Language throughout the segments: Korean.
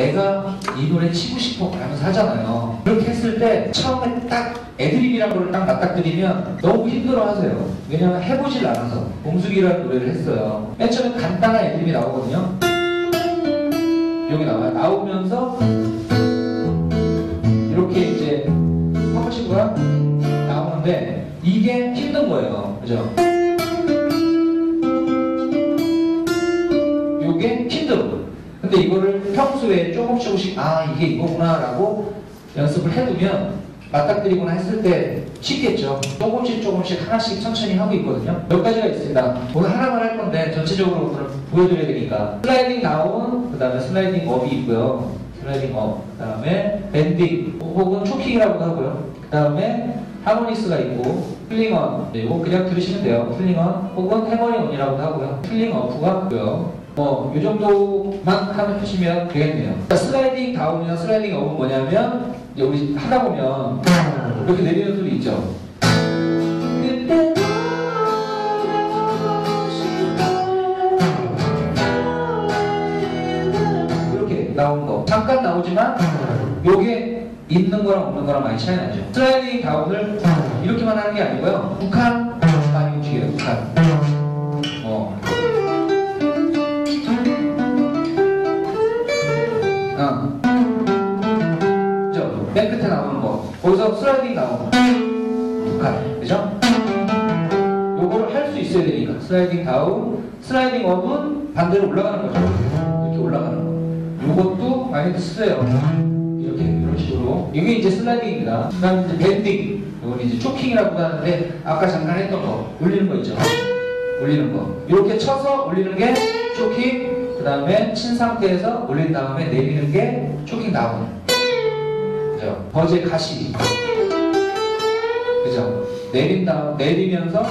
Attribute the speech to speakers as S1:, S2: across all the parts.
S1: 내가 이 노래 치고 싶어 하면서 하잖아요. 그렇게 했을 때 처음에 딱 애드립이라는 걸 딱 맞닥뜨리면 너무 힘들어 하세요. 왜냐면 해보질 않아서. 봉숙이라는 노래를 했어요. 맨 처음에 간단한 애드립이 나오거든요. 여기 나와요. 나오면서 이렇게 이제 퍼커시브가 나오는데 이게 힘든 거예요. 그죠? 요게 힘들어. 근데 이거를 평소에 조금씩 조금씩 아 이게 이거구나라고 연습을 해두면 맞닥뜨리거나 했을 때 쉽겠죠. 조금씩 조금씩 하나씩 천천히 하고 있거든요. 몇 가지가 있습니다. 오늘 하나만 할 건데 전체적으로 오늘 보여드려야 되니까 sliding down, 그 다음에 sliding up이 있고요. sliding up, 그 다음에 bending 혹은 choking이라고도 하고요. 그 다음에 harmonics가 있고 pulling on 네, 이거 그냥 들으시면 돼요. pulling on 혹은 hammering on이라고도 하고요. pulling off가 있고요. 뭐, 이 정도만 하시면 되겠네요. 자, sliding down이나 sliding up은 뭐냐면, 우리 하다 보면, 이렇게 내리는 소리 있죠? 이렇게 나오는 거. 잠깐 나오지만, 요게 있는 거랑 없는 거랑 많이 차이 나죠. 슬라이딩 다운을 이렇게만 하는 게 아니고요. 북한 많이 움직여요, 북한. 맨 끝에 나오는 거. 거기서 슬라이딩 나오는 거. 북한. 그죠? 요거를 할 수 있어야 되니까. sliding down, sliding up은 반대로 올라가는 거죠. 이렇게 올라가는 거. 요것도 많이 쓰세요. 이렇게, 이런 식으로. 이게 이제 슬라이딩입니다. 그 다음 이제 bending. 요건 이제 choking이라고 하는데, 아까 잠깐 했던 거. 올리는 거 있죠? 올리는 거. 이렇게 쳐서 올리는 게 choking, 그 다음에 친 상태에서 올린 다음에 내리는 게 choking down. 그죠? 버제 가시. 그죠? 내린 다음, 내리면서,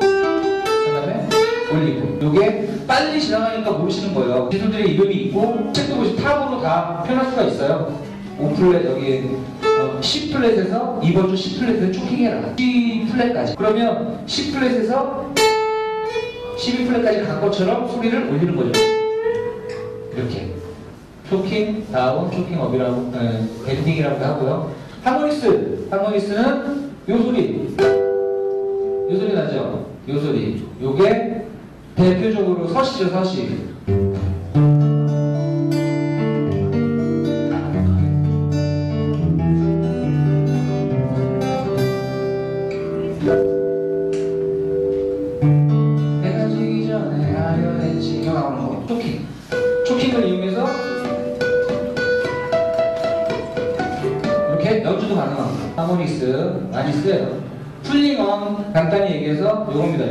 S1: 그 다음에 올리고. 요게 빨리 지나가니까 모르시는 거예요. 기술들의 이름이 있고, 책도 보시 탑으로 다 표현할 수가 있어요. 5플랫, 여기, 어, 10플랫에서 이번 주 10플랫에서 초킹해라. 10플랫까지. 그러면 10플랫에서 12플랫까지 간 것처럼 소리를 올리는 거죠. 이렇게. 초킹, 다운, 초킹 업이라고, 에, 밴딩이라고 하고요. 하모니스. 하모니스는 요 소리. 요 소리 나죠? 요 소리. 요게 대표적으로 서시죠, 서시. 이렇게 연주도 가능합니다. 하모닉스 많이 쓰여요. 풀링은 간단히 얘기해서 요겁니다.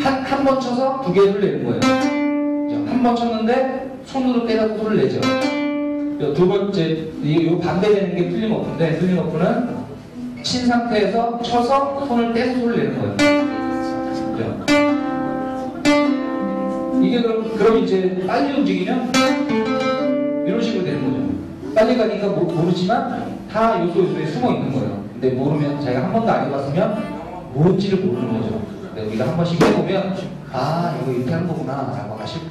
S1: 한, 한 번 쳐서 두 개를 내는 거예요. 한 번 쳤는데 손으로 빼서 소리를 내죠. 요두 번째, 이, 요 반대되는 게 풀링어프인데, 풀링어프는 친 상태에서 쳐서 손을 떼서 소리를 내는 거예요. 이게 그럼, 그럼 이제 빨리 움직이면 빨리 가니까 모, 모르 지만 다 요소 요소에 숨어 있는 거예요. 근데 모르면 자기가 한 번도 안 해봤으면 뭔지를 모르는 거죠. 근데 우리가 한 번씩 해보면 아 이거 이렇게 하는 거구나 라고 하실